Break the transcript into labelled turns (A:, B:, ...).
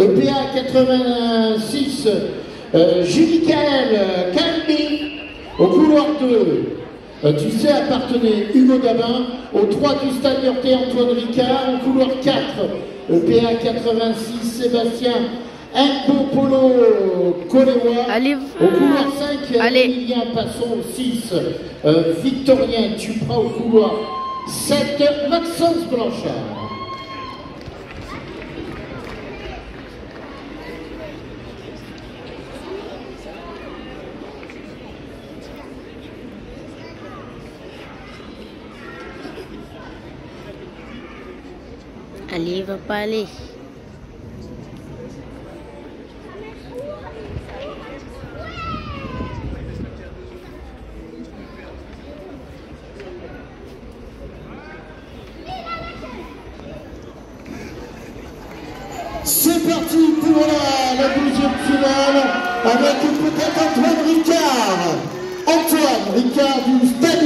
A: EPA 86, euh, Julie Kael, Calmi, au couloir 2. Euh, tu sais, appartenait Hugo Dabin, au 3 du stade Antoine Ricard, au couloir 4, EPA 86, Sébastien Ingo Polo au couloir 5,
B: Allez.
A: Emilien Passon, 6, euh, Victorien Tupra au couloir 7, Maxence Blanchard.
B: Allez, il va pas aller.
A: C'est parti pour la, deuxième finale avec peut-être Antoine Ricard. Antoine Ricard du Stade